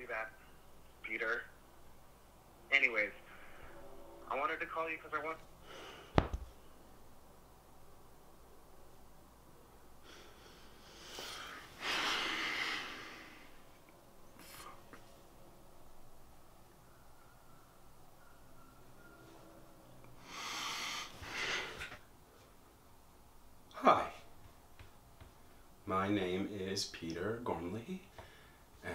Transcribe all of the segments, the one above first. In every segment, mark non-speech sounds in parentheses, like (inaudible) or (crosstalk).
you that, Peter. Anyways, I wanted to call you because I want. Hi. My name is Peter Gormly,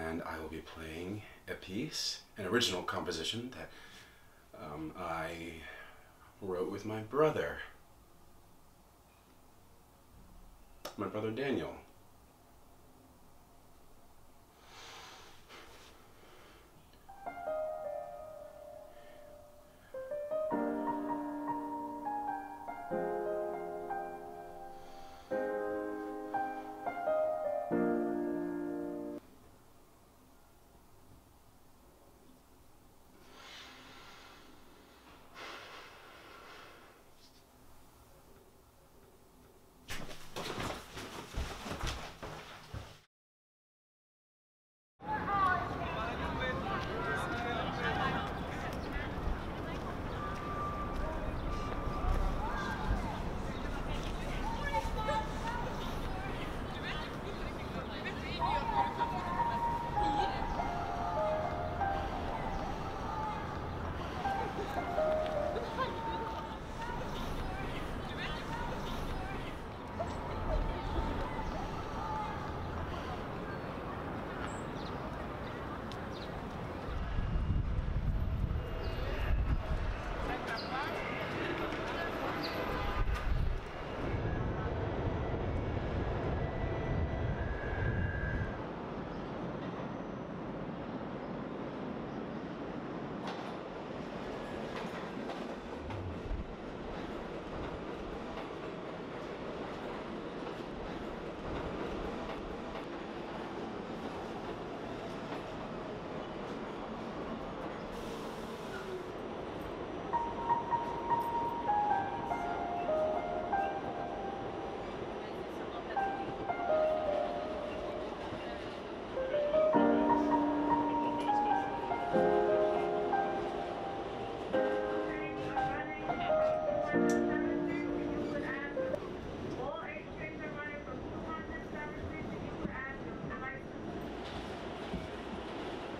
and I will be playing a piece, an original composition that um, I wrote with my brother. My brother Daniel.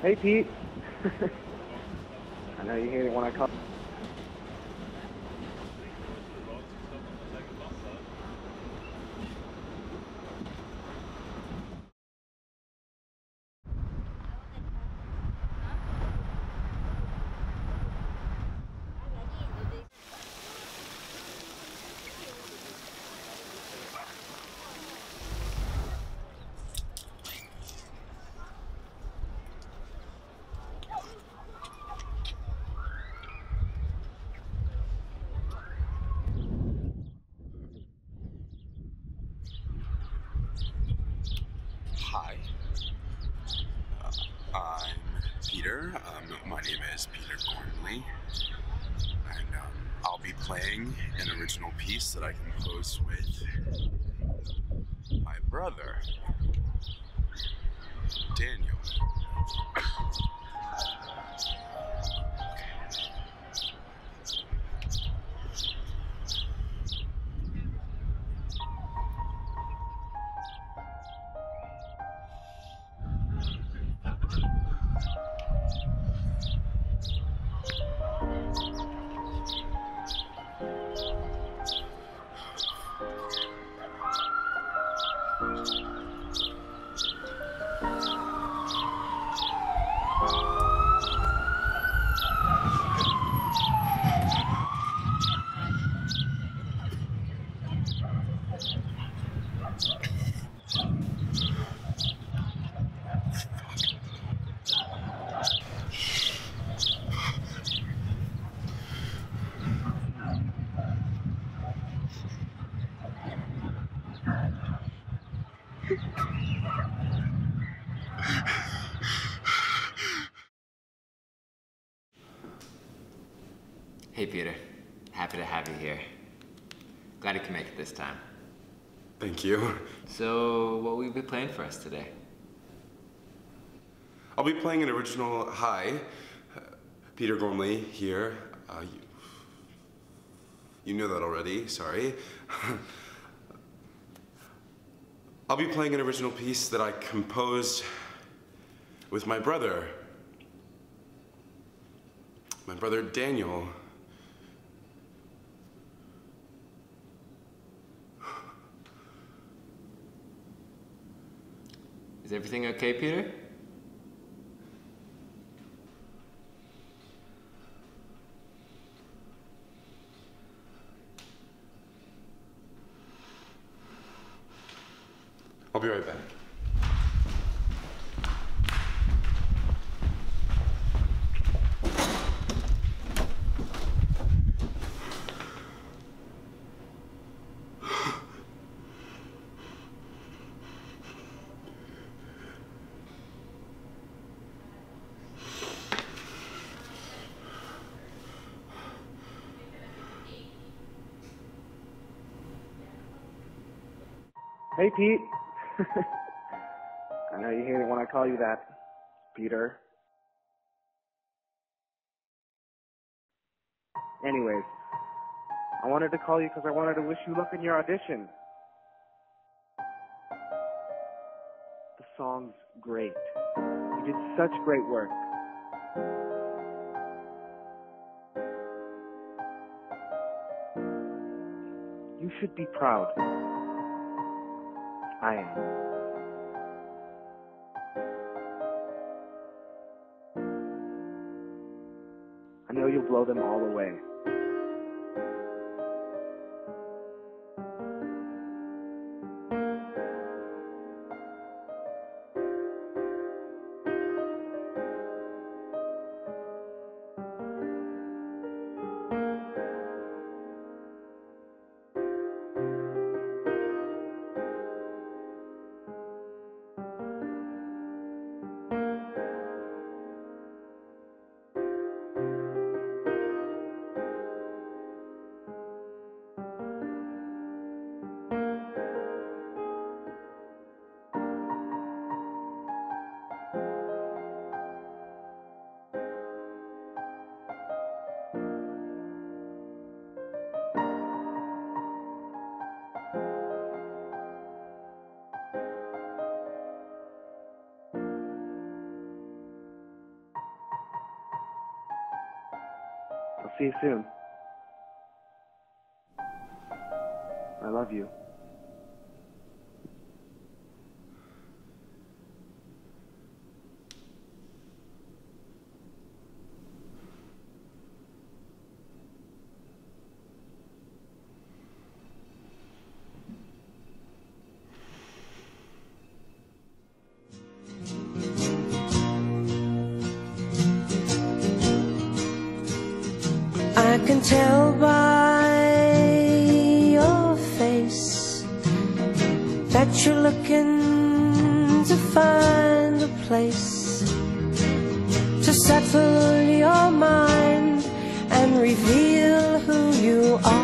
Hey, Pete. (laughs) I know you hate it when I call. Hi. Uh, I'm Peter. Um, my name is Peter Gormly. And um, I'll be playing an original piece that I composed with my brother, Daniel. Hey, Peter. Happy to have you here. Glad you can make it this time. Thank you. So, what will you be playing for us today? I'll be playing an original. Hi, uh, Peter Gormly here. Uh, you, you know that already, sorry. (laughs) I'll be playing an original piece that I composed with my brother. My brother Daniel. Is everything okay, Peter? I'll be right back. Hey, Pete. (laughs) I know you hate it when I call you that, Peter. Anyways, I wanted to call you because I wanted to wish you luck in your audition. The song's great. You did such great work. You should be proud. I am. I know you'll blow them all away. See you soon. I love you. I can tell by your face that you're looking to find a place to settle your mind and reveal who you are.